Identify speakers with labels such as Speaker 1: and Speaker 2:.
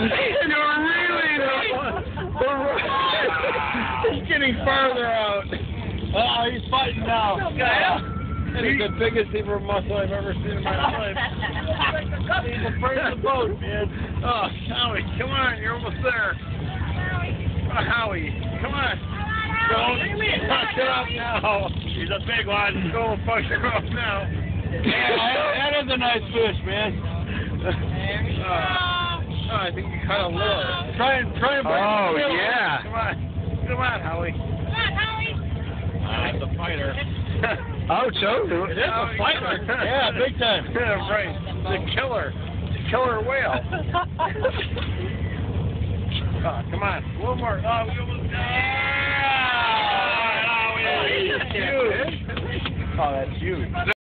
Speaker 1: and you're reeling He's getting farther out.
Speaker 2: Oh, he's fighting now.
Speaker 1: That is the biggest zebra mussel I've ever seen in my life.
Speaker 2: He's afraid of the boat, man.
Speaker 1: Oh, Howie, come on, you're almost there. Oh, Howie, come on. Don't fuck it up now.
Speaker 2: He's a big one.
Speaker 1: Don't fuck it up now.
Speaker 2: Yeah, that is a nice fish, man.
Speaker 1: Uh, oh, I think you caught a lure.
Speaker 2: Try and try and bring
Speaker 1: Oh,
Speaker 2: it to the middle.
Speaker 1: yeah. Come on. Come on, Howie.
Speaker 2: That's a fighter.
Speaker 1: Oh, so
Speaker 2: It is a fighter. Yeah, big time.
Speaker 1: Yeah, right. The killer. The killer whale. Oh, come on. One more. Oh, we almost
Speaker 2: Oh,
Speaker 1: Oh, that's huge.